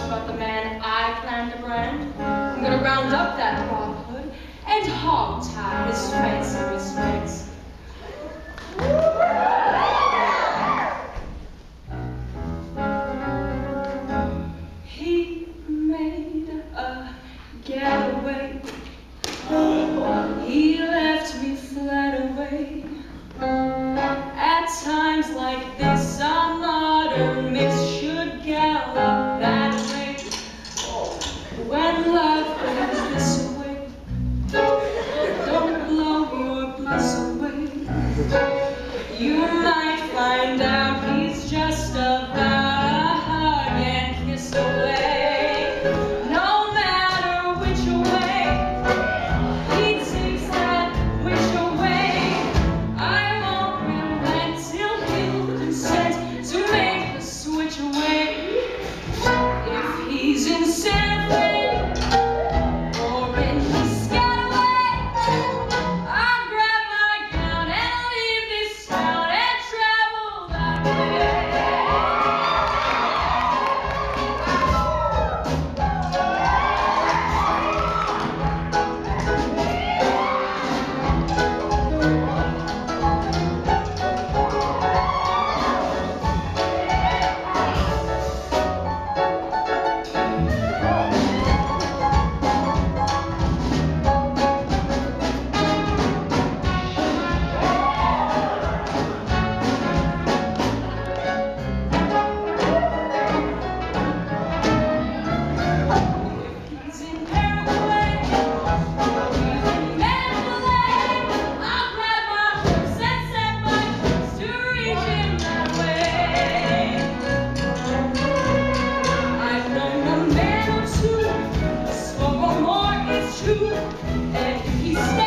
much about the man I plan to brand. I'm gonna round up that brotherhood and hog tie his fancy respects. and he's.